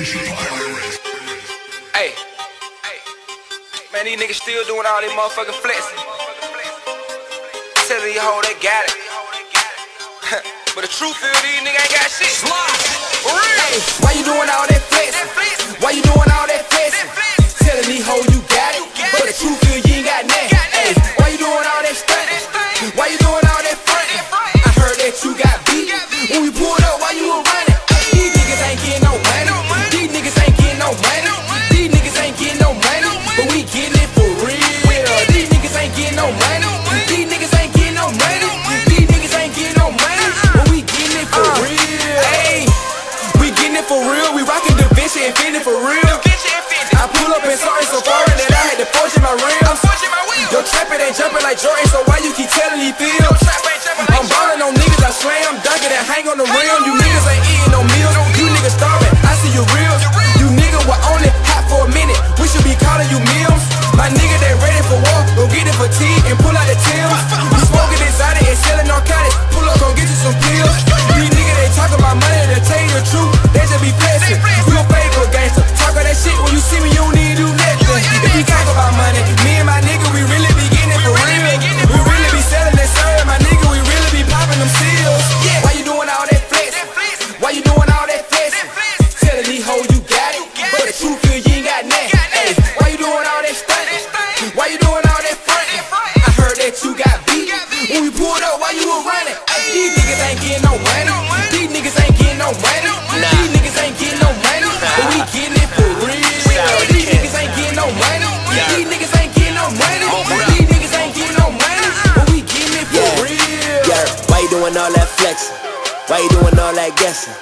Hey, man, these niggas still doing all this motherfucking flexing. Tell these hoes they got it. but the truth is, these niggas ain't got shit. Real. Hey, why you doing all that flexing? Why you doing all that flexing? Telling these hoes you got it, but the truth is you ain't got nothing. Hey, why you doing all that stunting? Why you doing all that fronting? I heard that you got beat. When we pulled up, telling me feel? I'm ballin' on niggas, I slam, dunking and hang on the rim. Ain't getting no money. These niggas ain't getting no money. These niggas ain't getting no money, but we getting it for real. These niggas ain't getting no money. These niggas ain't getting no money. These niggas ain't getting no money, but we getting it for real. Yeah, why you doing all that flexing? Why you doing all that guessing?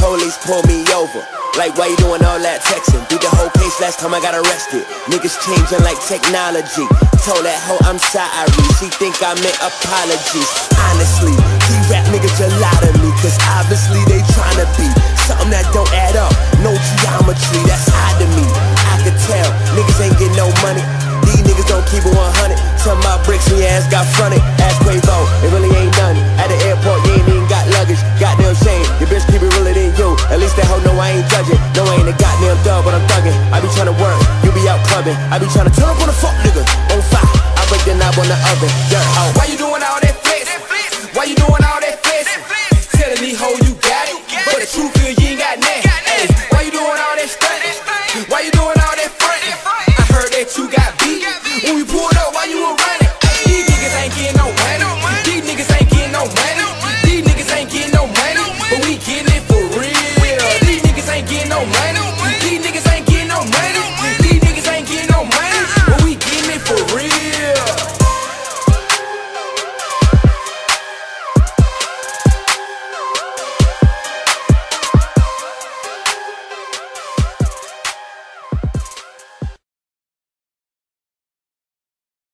Police pull me over. Like, why you doing all that texting? Beat the whole case last time I got arrested. Niggas changing like technology. Told that hoe I'm sorry. She think I meant apologies. Honestly, these rap niggas just lie to me. Cause obviously they tryna be something that don't add up. No geometry, that's odd to me. I could tell, niggas ain't get no money. These niggas don't keep it 100. Some of my bricks your ass got fronted. Clubbing. I be tryna turn up on the fuck nigga. On fire, I break the knob on the oven. Yeah. hoe. Why you doing all that flex? Why you doing all that flex? Telling me, hoes you got it, but the truth is you ain't got nothing.